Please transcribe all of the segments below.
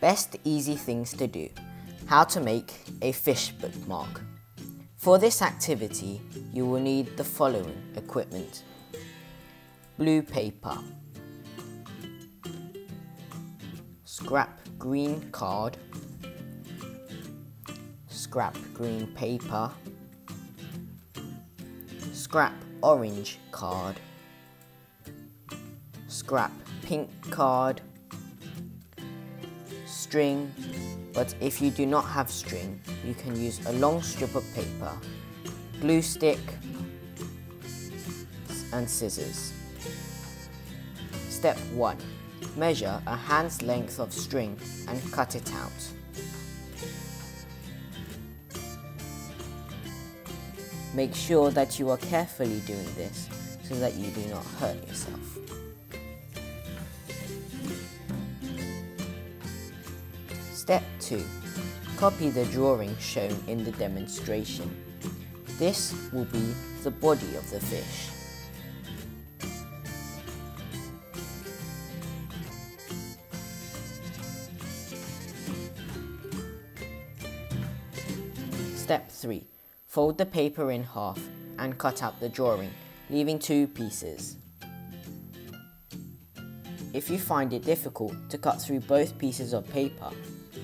Best easy things to do. How to make a fish bookmark. For this activity, you will need the following equipment. Blue paper. Scrap green card. Scrap green paper. Scrap orange card. Scrap pink card string, but if you do not have string, you can use a long strip of paper, glue stick, and scissors. Step 1. Measure a hand's length of string and cut it out. Make sure that you are carefully doing this so that you do not hurt yourself. Step 2. Copy the drawing shown in the demonstration. This will be the body of the fish. Step 3. Fold the paper in half and cut out the drawing, leaving two pieces. If you find it difficult to cut through both pieces of paper,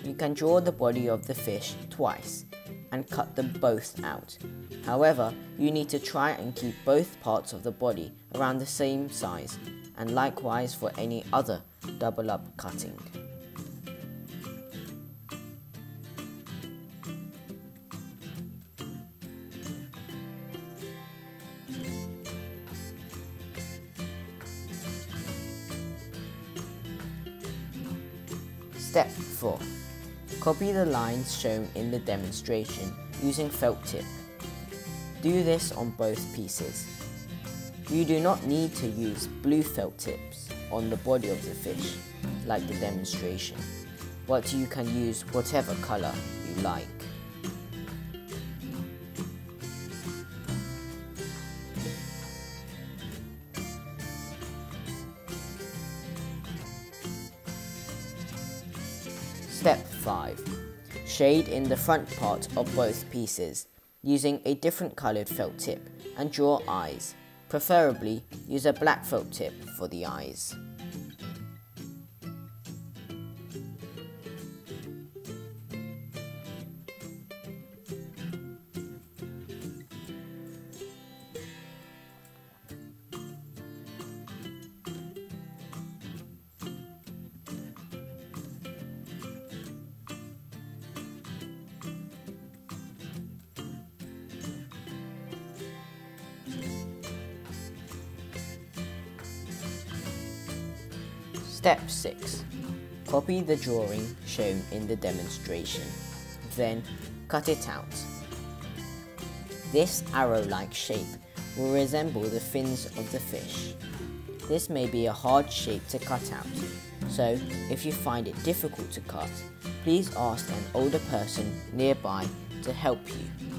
you can draw the body of the fish twice and cut them both out. However, you need to try and keep both parts of the body around the same size and likewise for any other double up cutting. Step 4. Copy the lines shown in the demonstration using felt tip. Do this on both pieces. You do not need to use blue felt tips on the body of the fish, like the demonstration, but you can use whatever colour you like. 5. Shade in the front part of both pieces using a different coloured felt tip and draw eyes. Preferably use a black felt tip for the eyes. Step 6. Copy the drawing shown in the demonstration. Then cut it out. This arrow-like shape will resemble the fins of the fish. This may be a hard shape to cut out, so if you find it difficult to cut, please ask an older person nearby to help you.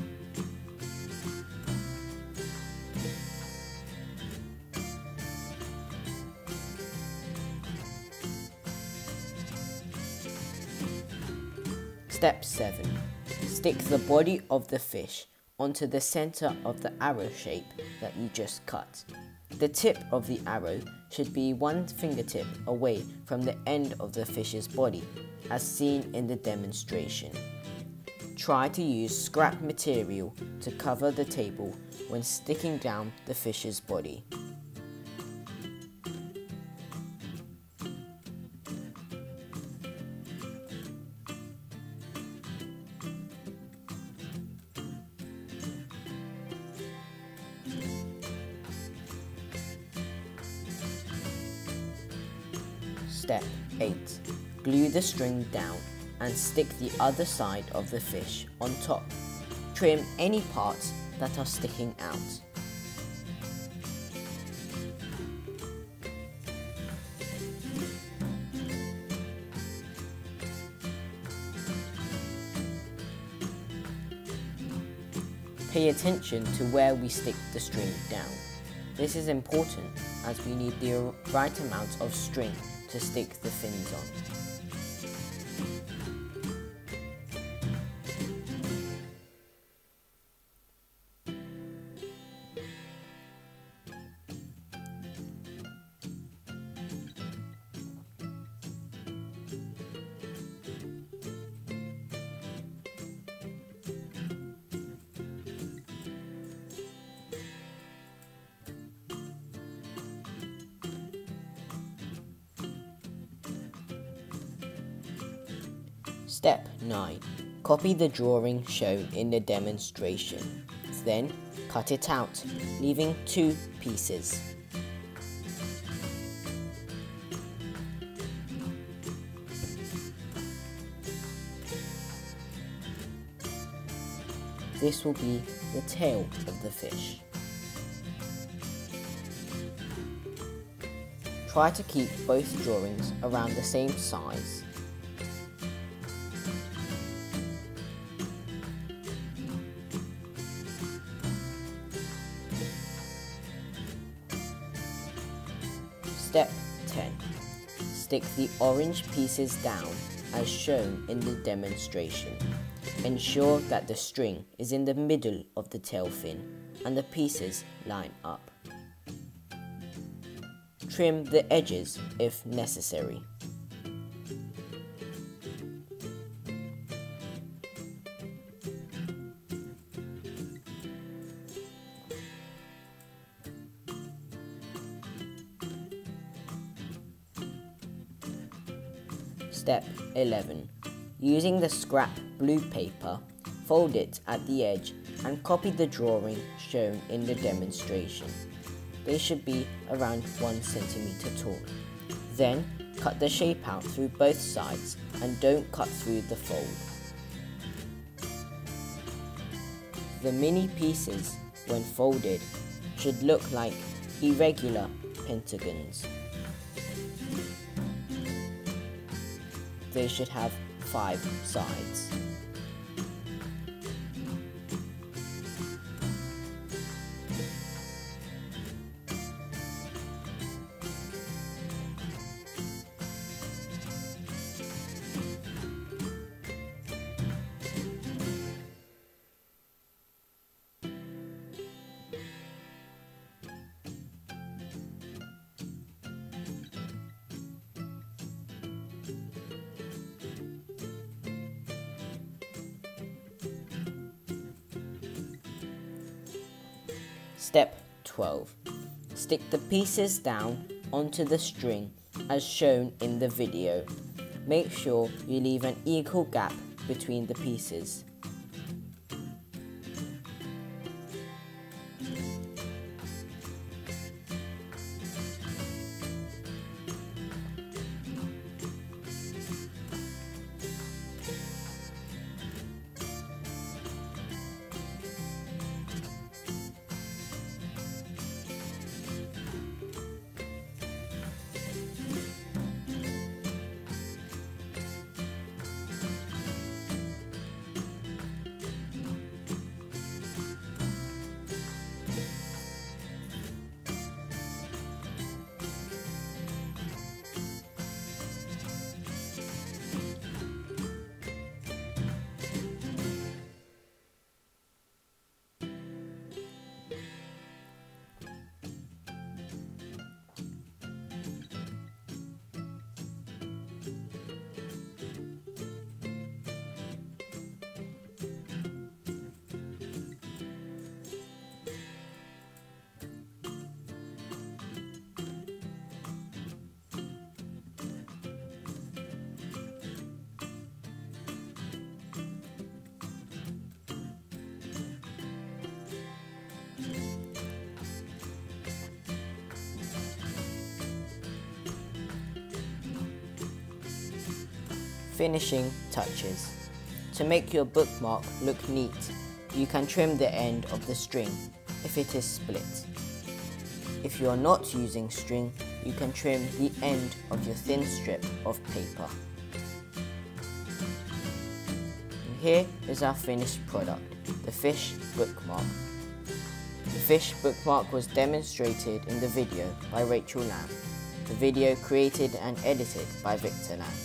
Step 7. Stick the body of the fish onto the center of the arrow shape that you just cut. The tip of the arrow should be one fingertip away from the end of the fish's body, as seen in the demonstration. Try to use scrap material to cover the table when sticking down the fish's body. Step 8. Glue the string down and stick the other side of the fish on top. Trim any parts that are sticking out. Pay attention to where we stick the string down. This is important as we need the right amount of string to stick the fins on. Step 9. Copy the drawing shown in the demonstration. Then cut it out, leaving two pieces. This will be the tail of the fish. Try to keep both drawings around the same size. Step 10. Stick the orange pieces down as shown in the demonstration. Ensure that the string is in the middle of the tail fin and the pieces line up. Trim the edges if necessary. Step 11. Using the scrap blue paper, fold it at the edge and copy the drawing shown in the demonstration. They should be around 1 cm tall. Then, cut the shape out through both sides and don't cut through the fold. The mini pieces, when folded, should look like irregular pentagons. They should have five sides. Step 12. Stick the pieces down onto the string as shown in the video. Make sure you leave an equal gap between the pieces. Finishing touches. To make your bookmark look neat, you can trim the end of the string if it is split. If you are not using string, you can trim the end of your thin strip of paper. And here is our finished product, the fish bookmark. The fish bookmark was demonstrated in the video by Rachel Lamb. The video created and edited by Victor Lamb.